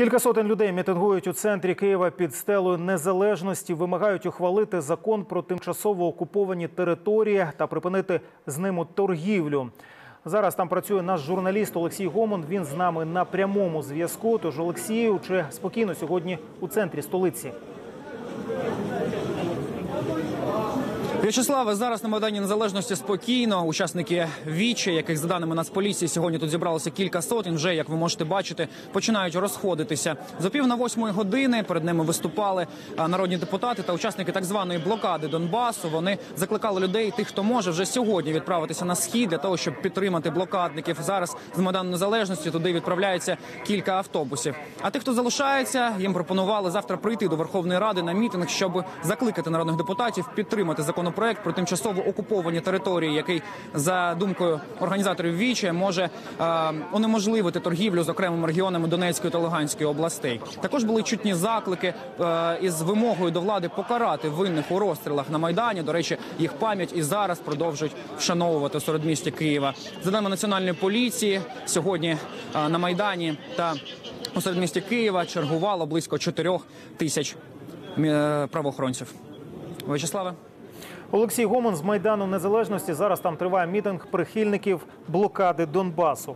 Кілька сотень людей мітингують у центрі Києва під стелою незалежності, вимагають ухвалити закон про тимчасово окуповані території та припинити з ними торгівлю. Зараз там працює наш журналіст Олексій Гомон. Він з нами на прямому зв'язку. Тож Олексію, чи спокійно сьогодні у центрі столиці? В'ячеславе, зараз на Майдані Незалежності спокійно. Учасники вічі, яких за даними Нацполіції сьогодні тут зібралося кілька сотень. Вже як ви можете бачити, починають розходитися. За пів на восьмої години перед ними виступали народні депутати та учасники так званої блокади Донбасу. Вони закликали людей, тих, хто може вже сьогодні відправитися на схід для того, щоб підтримати блокадників. Зараз з Майдану Незалежності туди відправляється кілька автобусів. А тих, хто залишається, їм пропонували завтра прийти до Верховної Ради на мітинг, щоб закликати народних депутатів підтримати законопроект про тимчасово окуповані території, який за думкою організаторів Віче може е, унеможливити торгівлю з окремими регіонами Донецької та Луганської областей. Також були чутні заклики е, із вимогою до влади покарати винних у розстрілах на майдані. До речі, їх пам'ять і зараз продовжують вшановувати у середмісті Києва. За даними національної поліції, сьогодні е, на майдані та у середмісті Києва чергувало близько 4 тисяч е, правоохоронців. Вячеславе. Олексій Гомон з майдану незалежності. Зараз там триває мітинг прихильників блокади Донбасу.